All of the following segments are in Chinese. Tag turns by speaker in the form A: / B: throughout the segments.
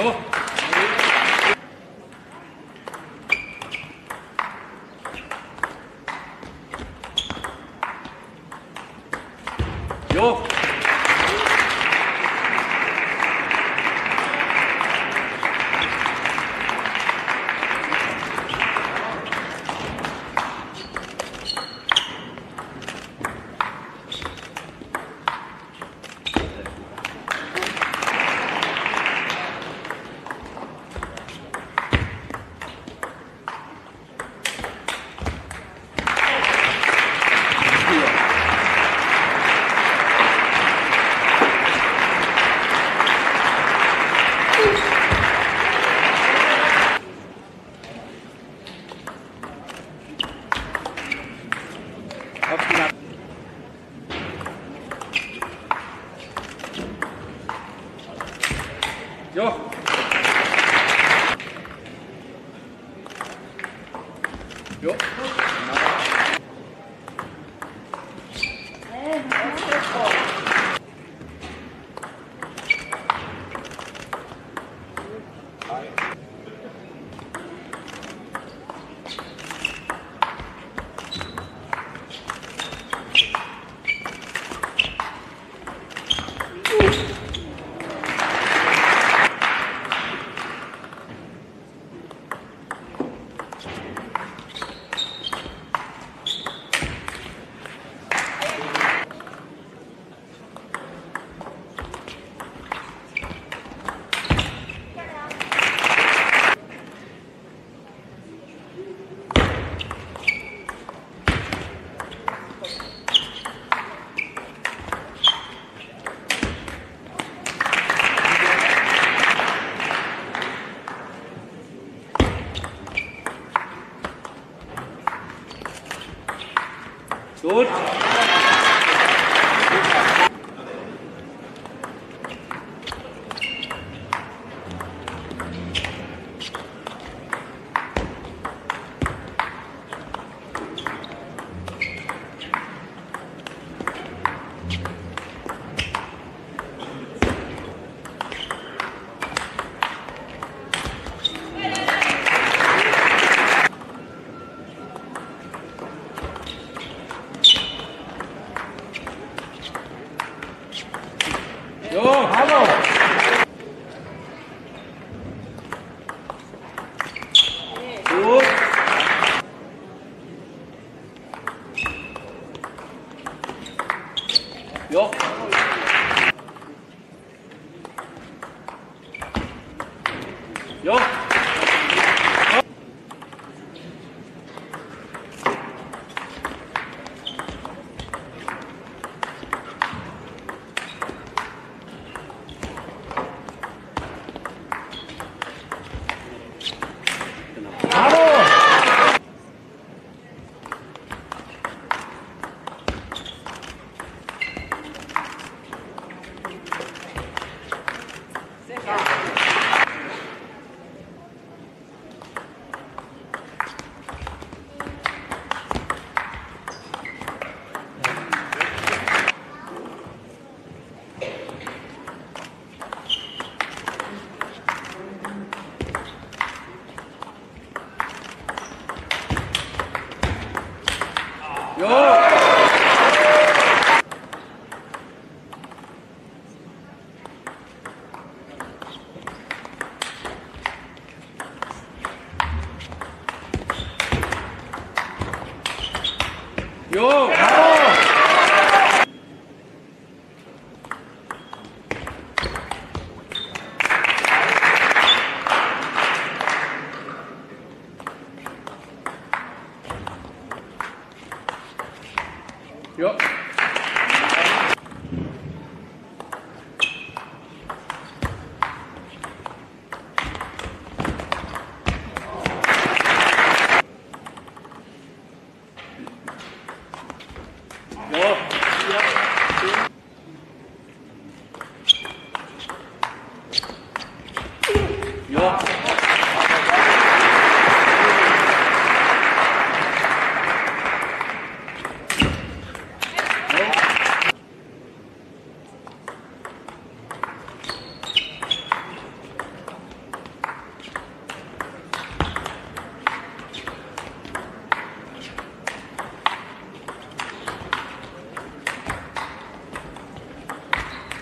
A: Go. よ。よ。っ Gut. 有。好。喽五有。有。 요! 바로! 요!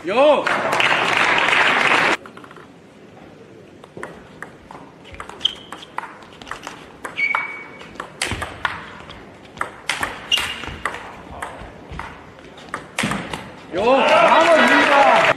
A: 有，有，
B: 拿过一个，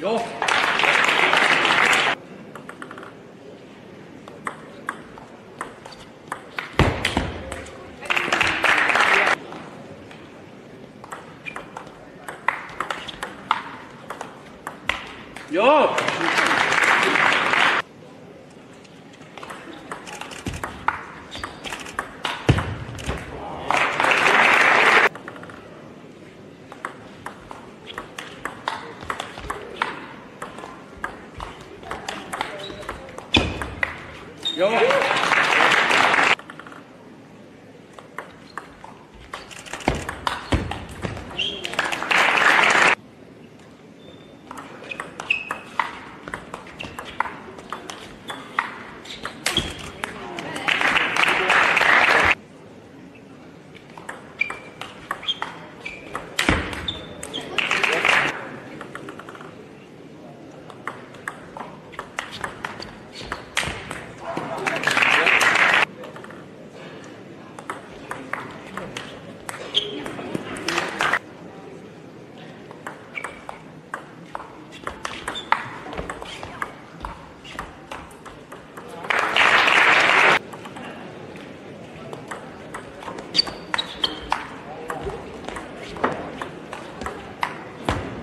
A: 有，有，有，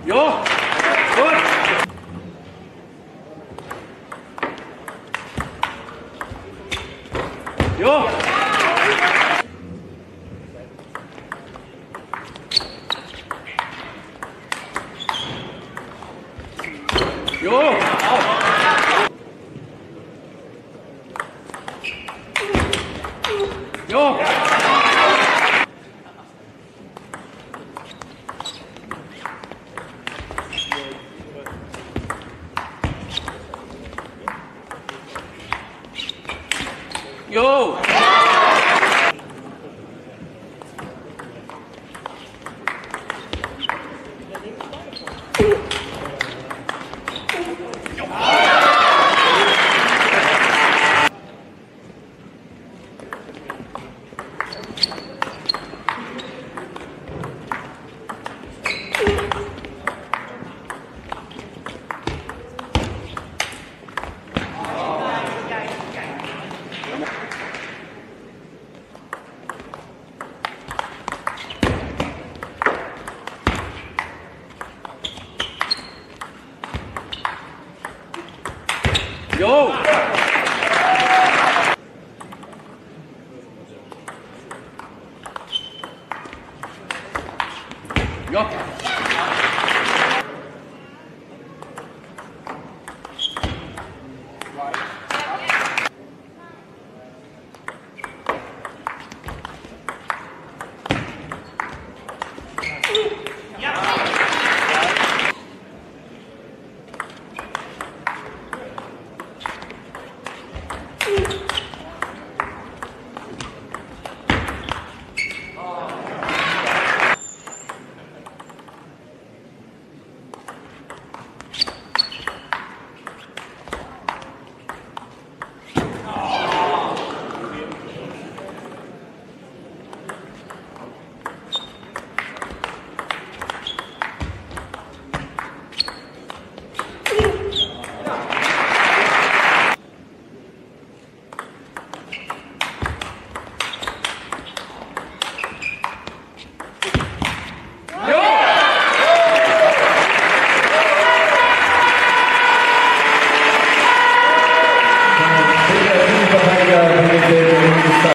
A: 有，滚，有，有，好，有。有，有。